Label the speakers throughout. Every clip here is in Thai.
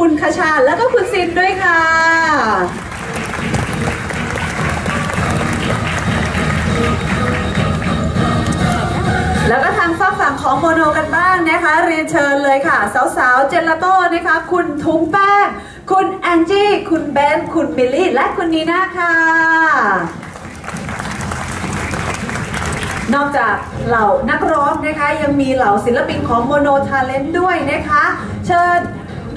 Speaker 1: คุณคชาแล้วก็คุณซินด้วยค่ะ แล้วก็ทางฝากฝั่งของโมโนกันบ้างนะคะ เรียนเชิญเลยค่ะ สาวๆ เจลาโต้นะคะ คุณทุ้งแป้ง คุณแองจี้ คุณเบน คุณมิลลี่ และคุณนีน่าค่ะ นอกจากเหล่านักร้องนะคะ ยังมีเหล่าศิลปินของโมโนทาเลนต์ด้วยนะคะ เชิญ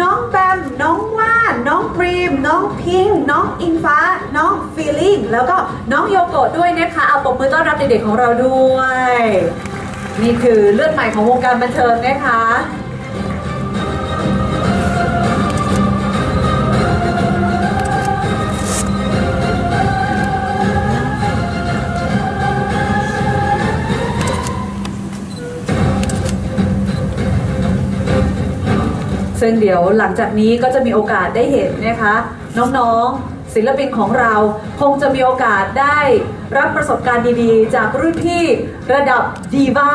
Speaker 1: น้องแบม น้องว่าน น้องพรีม น้องพิง น้องอิงฟ้า น้องฟีลิ่ง แล้วก็น้องโยโกะด้วยนะคะ เอาปมมือต้อนรับเด็กๆของเราด้วย นี่คือเลือดใหม่ของวงการบันเทิงนะคะ ซึ่งเดี๋ยวหลังจากนี้ก็จะมีโอกาสได้เห็นนะคะ น้องๆ ศิลปินของเราคงจะมีโอกาสได้รับประสบการณ์ดีๆ จากรุ่นพี่ระดับดีว่า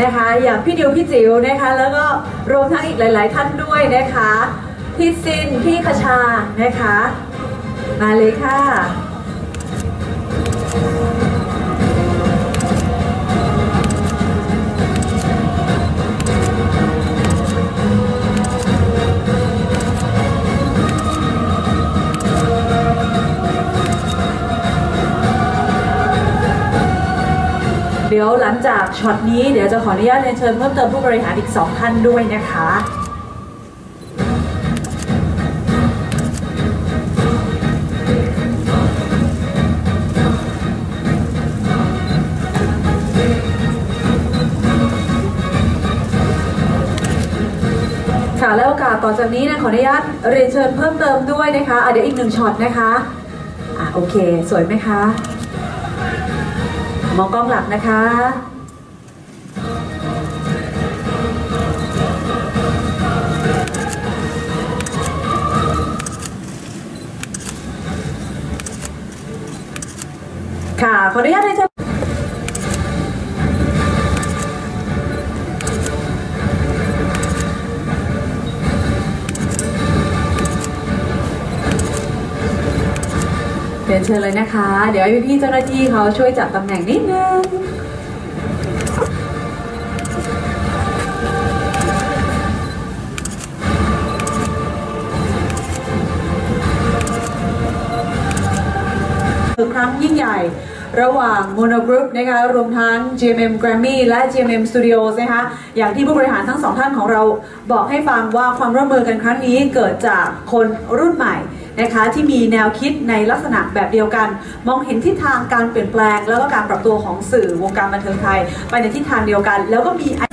Speaker 1: นะคะอย่างพี่ดิวพี่จิ๋วนะคะ แล้วก็รวมทั้งอีกหลาย ๆ ท่านด้วยนะคะ พี่ซิน พี่คชานะคะ มาเลยค่ะ เดี๋ยวหลังจากช็อตนี้เดี๋ยวจะขออนุญาตเรียนเชิญเพิ่มเติมผู้บริหารอีก2ท่านด้วยนะคะค่ะและโอกาสต่อจากนี้นะขออนุญาตเรียนเชิญเพิ่มเติมด้วยนะคะอะเดี๋ยวอีกหนึ่งช็อตนะคะอะโอเค สวยไหมคะ มองกล้องหลักนะคะ ค่ะขออนุญาตให้เจ้าเรียนเชิญเลยนะคะ เดี๋ยวให้พี่เจ้าหน้าที่เขาช่วยจัดตำแหน่งนิดนึงคือครั้งยิ่งใหญ่ ระหว่าง Mono Group นะคะรวมทั้ง GMM Grammy และ GMM Studios นะคะอย่างที่ผู้บริหารทั้งสองท่านของเราบอกให้ฟังว่าความร่วมมือกันครั้งนี้เกิดจากคนรุ่นใหม่นะคะที่มีแนวคิดในลักษณะแบบเดียวกัน มองเห็นทิศทางการเปลี่ยนแปลง แล้วก็การปรับตัวของสื่อวงการบันเทิงไทย ไปในทิศทางเดียวกัน แล้วก็มี
Speaker 2: อะ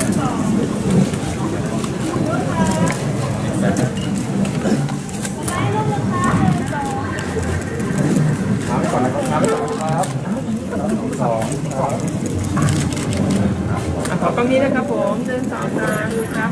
Speaker 2: ขอกล้องนี้นะครับผมหนึ่งสองสามครับ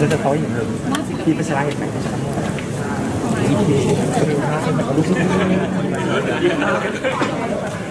Speaker 3: เป็นแบบลูกศิษย์
Speaker 1: ค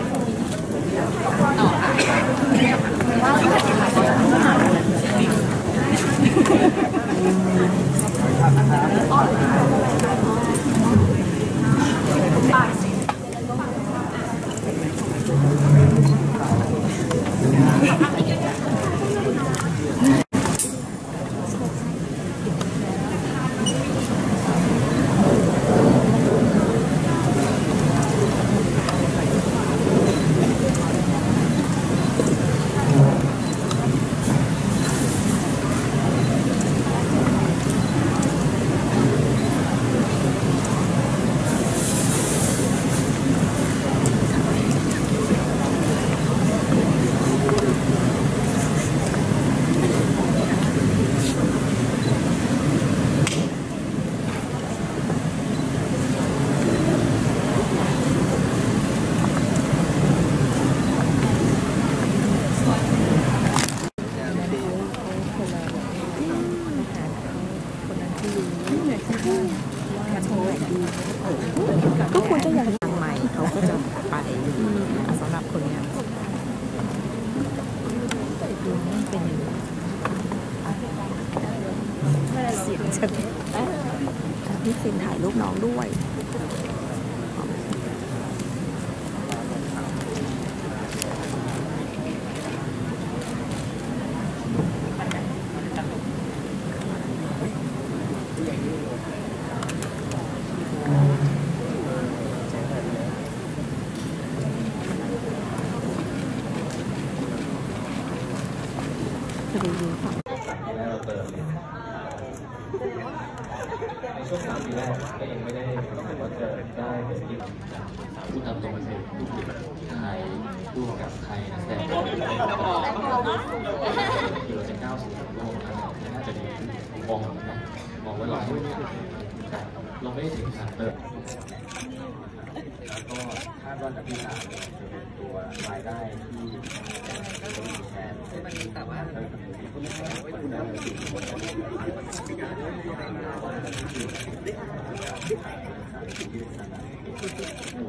Speaker 4: ก็ควรจะยังทางใหม่เขาก็จะไปสำหรับคนเนี้ยเป็นอย่เสียงฉันพี่ฟินถ่ายรูปน้องด้วย จะไปดูฝั่ง
Speaker 5: แรกเราเติม ในช่วงสามปีแรกก็ยังไม่ได้รู้สึกว่าจะได้เป็นที่พูดตามตรงไปเลยลูกใครพูดกับใครนักแสดงที่เราจะก้าวสู่โลกนะน่าจะดีมองนะมองไว้หลายแต่เราไม่ได้ถึงขนาดเติมแล้วก็คาดว่าจากที่สามจะเป็นตัวรายได้ที่จะมีแทนมันแทนแล้วเพราะว่าเป็นวันที่เป็นคู่แม่แต่ตอนแม่แบบที่ก็เลยแม่ที่ชอบคู่แ